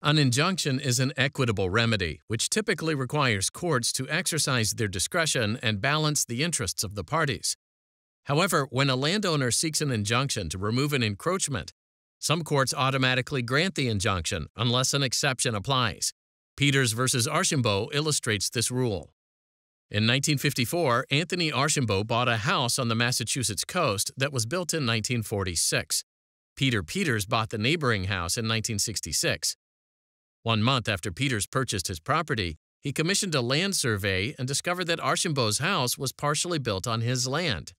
An injunction is an equitable remedy, which typically requires courts to exercise their discretion and balance the interests of the parties. However, when a landowner seeks an injunction to remove an encroachment, some courts automatically grant the injunction unless an exception applies. Peters v. Archambault illustrates this rule. In 1954, Anthony Archambault bought a house on the Massachusetts coast that was built in 1946. Peter Peters bought the neighboring house in 1966. One month after Peters purchased his property, he commissioned a land survey and discovered that Archambault's house was partially built on his land.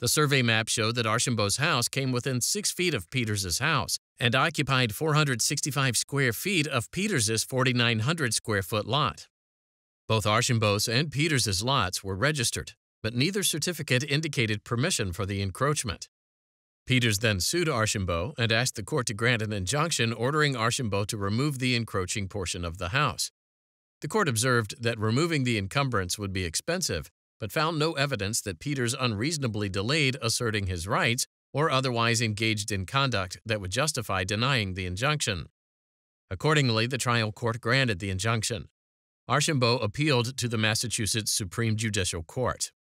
The survey map showed that Archambault's house came within six feet of Peters's house and occupied 465 square feet of Peters's 4,900 square foot lot. Both Archambault's and Peters's lots were registered, but neither certificate indicated permission for the encroachment. Peters then sued Archambault and asked the court to grant an injunction ordering Archambault to remove the encroaching portion of the house. The court observed that removing the encumbrance would be expensive, but found no evidence that Peters unreasonably delayed asserting his rights or otherwise engaged in conduct that would justify denying the injunction. Accordingly, the trial court granted the injunction. Archambault appealed to the Massachusetts Supreme Judicial Court.